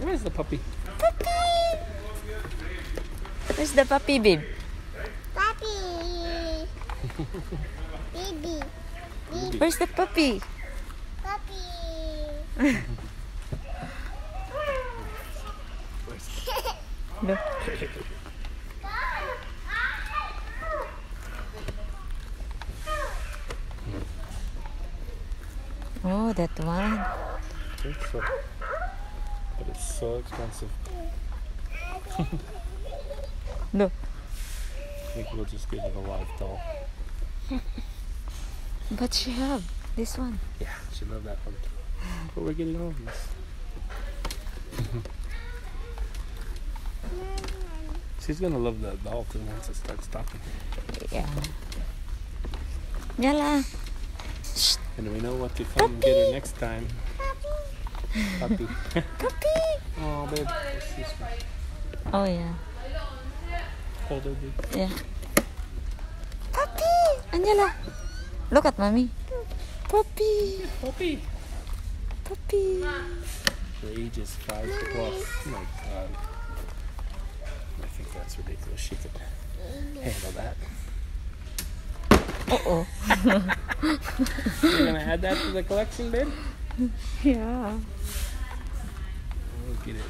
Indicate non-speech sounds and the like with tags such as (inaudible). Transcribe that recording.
Where's the puppy? Puppy! Where's the puppy, babe? Puppy. Baby. Where's the puppy? Puppy. No. Oh, that one. So. It's so expensive. No. I think we'll just give it a live doll. But she have this one. Yeah, she loved that one. But we're getting all these. (laughs) She's gonna love the doll too once it starts talking. Yeah. Nyala. And we know what to come and get her next time. Puppy. (laughs) Puppy. Oh, babe. Oh yeah. Hold her, babe. Yeah. Puppy. Angela. Look at mommy. Puppy. Puppy. Puppy. Her age is five plus. Oh my god. I think that's ridiculous. She could handle that. Uh oh. (laughs) You're gonna add that to the collection, babe? (laughs) Yeah. Get it.